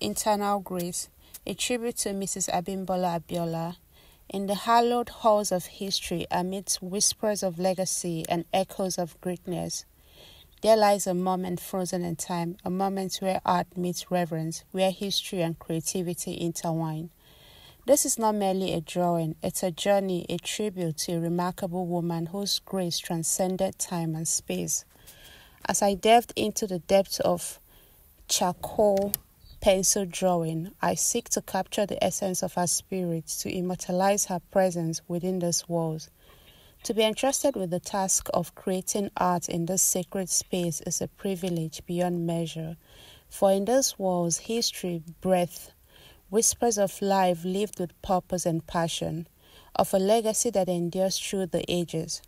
Eternal Grace, a tribute to Mrs. Abimbola Abiola. In the hallowed halls of history, amidst whispers of legacy and echoes of greatness, there lies a moment frozen in time, a moment where art meets reverence, where history and creativity intertwine. This is not merely a drawing, it's a journey, a tribute to a remarkable woman whose grace transcended time and space. As I delved into the depths of charcoal pencil drawing, I seek to capture the essence of her spirit, to immortalize her presence within these walls. To be entrusted with the task of creating art in this sacred space is a privilege beyond measure, for in these walls, history, breath, whispers of life lived with purpose and passion, of a legacy that endures through the ages.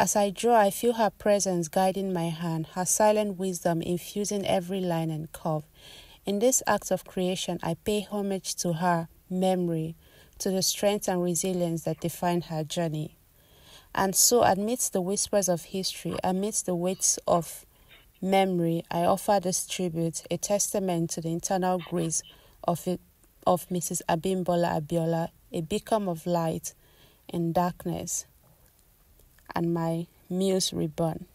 As I draw, I feel her presence guiding my hand, her silent wisdom infusing every line and curve. In this act of creation, I pay homage to her memory, to the strength and resilience that defined her journey. And so, amidst the whispers of history, amidst the weights of memory, I offer this tribute, a testament to the eternal grace of, it, of Mrs. Abimbola Abiola, a beacon of light in darkness and my muse reborn.